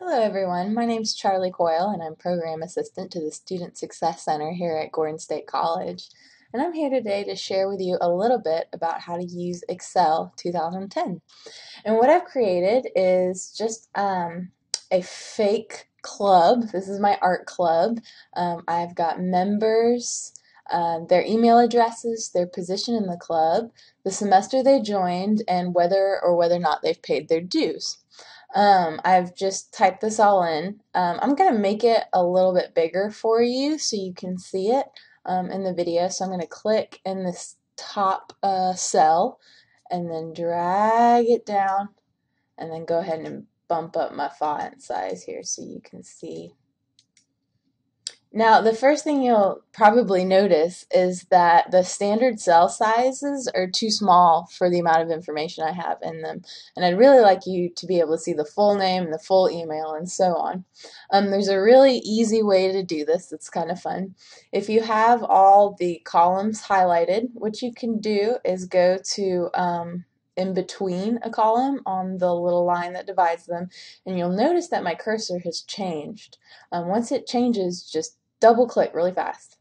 Hello everyone, my name is Charlie Coyle and I'm Program Assistant to the Student Success Center here at Gordon State College. And I'm here today to share with you a little bit about how to use Excel 2010. And what I've created is just um, a fake club. This is my art club. Um, I've got members, uh, their email addresses, their position in the club, the semester they joined, and whether or whether or not they've paid their dues. Um, I've just typed this all in. Um, I'm going to make it a little bit bigger for you so you can see it um, in the video. So I'm going to click in this top uh, cell and then drag it down and then go ahead and bump up my font size here so you can see now, the first thing you'll probably notice is that the standard cell sizes are too small for the amount of information I have in them. And I'd really like you to be able to see the full name, the full email, and so on. Um, there's a really easy way to do this that's kind of fun. If you have all the columns highlighted, what you can do is go to um, in between a column on the little line that divides them and you'll notice that my cursor has changed. Um, once it changes just double click really fast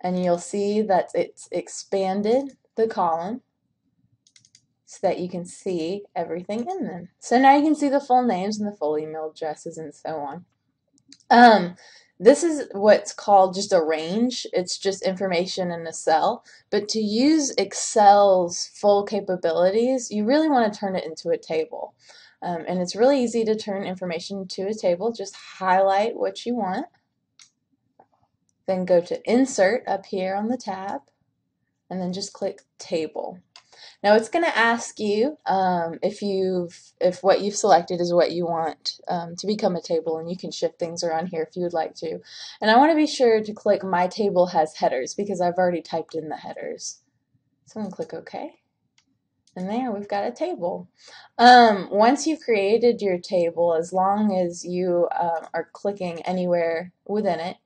and you'll see that it's expanded the column so that you can see everything in them. So now you can see the full names and the full email addresses and so on. Um, this is what's called just a range. It's just information in a cell. But to use Excel's full capabilities, you really want to turn it into a table. Um, and it's really easy to turn information to a table. Just highlight what you want. Then go to Insert up here on the tab. And then just click Table. Now it's going to ask you um, if you've if what you've selected is what you want um, to become a table, and you can shift things around here if you would like to. And I want to be sure to click My Table has headers because I've already typed in the headers. So I'm going to click OK. And there we've got a table. Um, once you've created your table, as long as you uh, are clicking anywhere within it,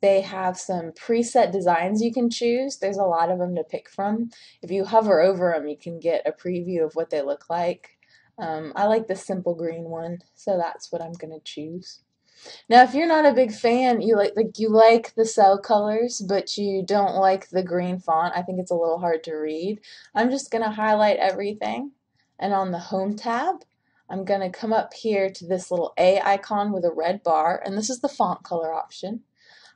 they have some preset designs you can choose. There's a lot of them to pick from. If you hover over them, you can get a preview of what they look like. Um, I like the simple green one, so that's what I'm going to choose. Now, if you're not a big fan, you like like you like the cell colors, but you don't like the green font. I think it's a little hard to read. I'm just going to highlight everything, and on the Home tab, I'm going to come up here to this little A icon with a red bar, and this is the font color option.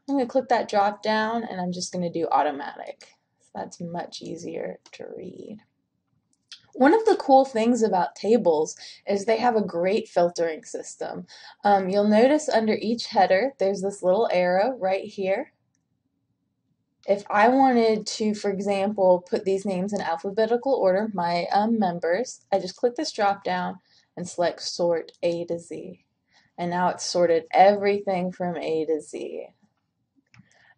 I'm going to click that drop down, and I'm just going to do automatic. So that's much easier to read. One of the cool things about tables is they have a great filtering system. Um, you'll notice under each header there's this little arrow right here. If I wanted to, for example, put these names in alphabetical order, my um, members, I just click this drop down and select sort A to Z. And now it's sorted everything from A to Z.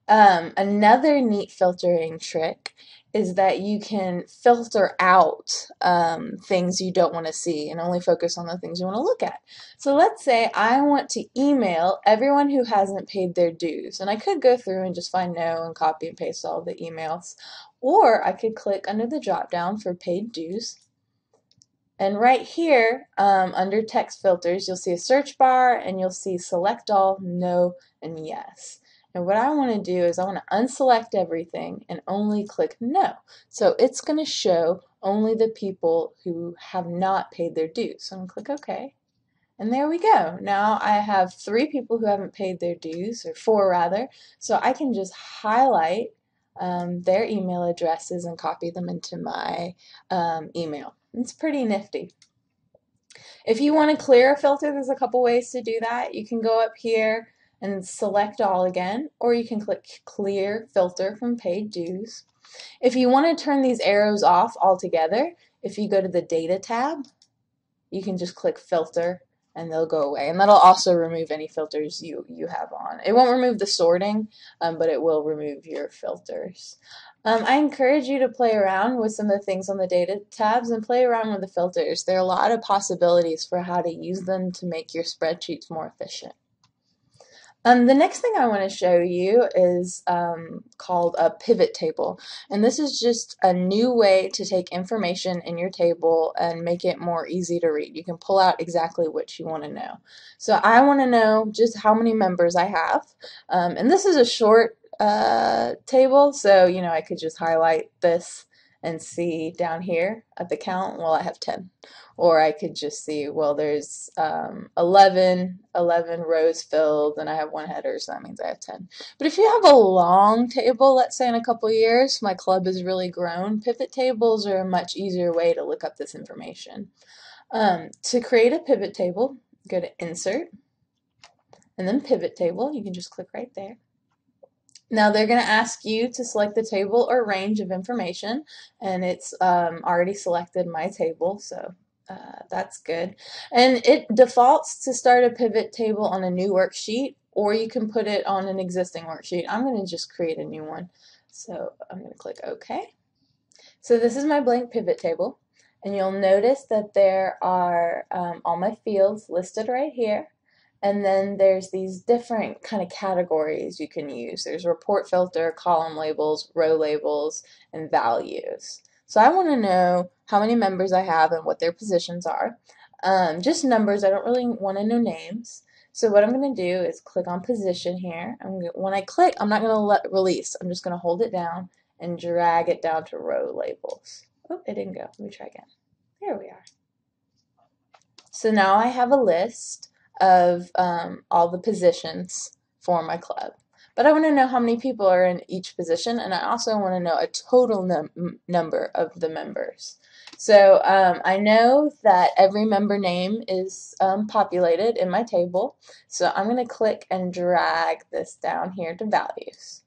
Um, another neat filtering trick is that you can filter out um, things you don't want to see and only focus on the things you want to look at. So let's say I want to email everyone who hasn't paid their dues. And I could go through and just find no and copy and paste all the emails. Or I could click under the drop down for paid dues. And right here, um, under text filters, you'll see a search bar and you'll see select all, no, and yes. And what I want to do is I want to unselect everything and only click no. So it's going to show only the people who have not paid their dues. So I'm going to click OK. And there we go. Now I have three people who haven't paid their dues, or four rather, so I can just highlight um, their email addresses and copy them into my um, email. It's pretty nifty. If you want to clear a filter, there's a couple ways to do that. You can go up here and select all again, or you can click clear filter from paid dues. If you want to turn these arrows off altogether, if you go to the data tab, you can just click filter and they'll go away. And that'll also remove any filters you, you have on. It won't remove the sorting, um, but it will remove your filters. Um, I encourage you to play around with some of the things on the data tabs and play around with the filters. There are a lot of possibilities for how to use them to make your spreadsheets more efficient. Um, the next thing I want to show you is um, called a pivot table. And this is just a new way to take information in your table and make it more easy to read. You can pull out exactly what you want to know. So I want to know just how many members I have. Um, and this is a short uh, table, so you know I could just highlight this and see down here at the count, well, I have 10. Or I could just see, well, there's um, 11, 11 rows filled, and I have one header, so that means I have 10. But if you have a long table, let's say in a couple years, my club has really grown, pivot tables are a much easier way to look up this information. Um, to create a pivot table, go to Insert, and then Pivot Table. You can just click right there. Now they're going to ask you to select the table or range of information, and it's um, already selected my table, so uh, that's good. And it defaults to start a pivot table on a new worksheet, or you can put it on an existing worksheet. I'm going to just create a new one, so I'm going to click OK. So this is my blank pivot table, and you'll notice that there are um, all my fields listed right here. And then there's these different kind of categories you can use. There's report filter, column labels, row labels, and values. So I want to know how many members I have and what their positions are. Um, just numbers, I don't really want to know names. So what I'm going to do is click on position here. Gonna, when I click, I'm not going to let release. I'm just going to hold it down and drag it down to row labels. Oh, it didn't go. Let me try again. There we are. So now I have a list of um, all the positions for my club. But I want to know how many people are in each position, and I also want to know a total num number of the members. So um, I know that every member name is um, populated in my table, so I'm going to click and drag this down here to values.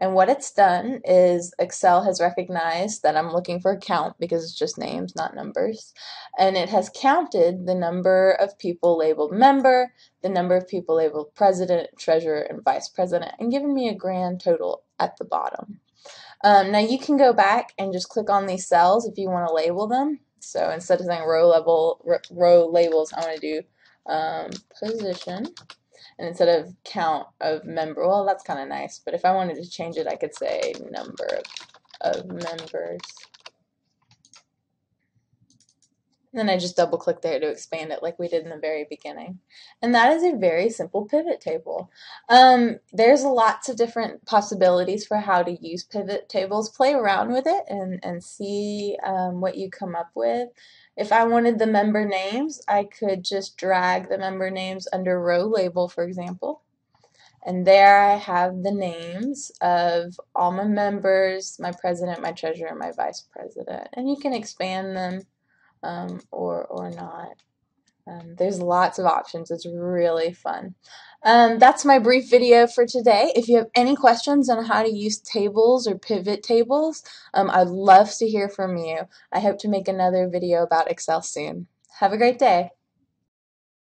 And what it's done is Excel has recognized that I'm looking for a count because it's just names, not numbers. And it has counted the number of people labeled member, the number of people labeled president, treasurer, and vice president, and given me a grand total at the bottom. Um, now you can go back and just click on these cells if you want to label them. So instead of saying row level row labels, I want to do um, position and instead of count of member, well, that's kind of nice, but if I wanted to change it, I could say number of, of members. And then I just double click there to expand it like we did in the very beginning. And that is a very simple pivot table. Um, there's lots of different possibilities for how to use pivot tables. Play around with it and, and see um, what you come up with. If I wanted the member names, I could just drag the member names under row label, for example. And there I have the names of all my members, my president, my treasurer, my vice president. And you can expand them um, or, or not. Um, there's lots of options. It's really fun. Um, that's my brief video for today. If you have any questions on how to use tables or pivot tables, um, I'd love to hear from you. I hope to make another video about Excel soon. Have a great day.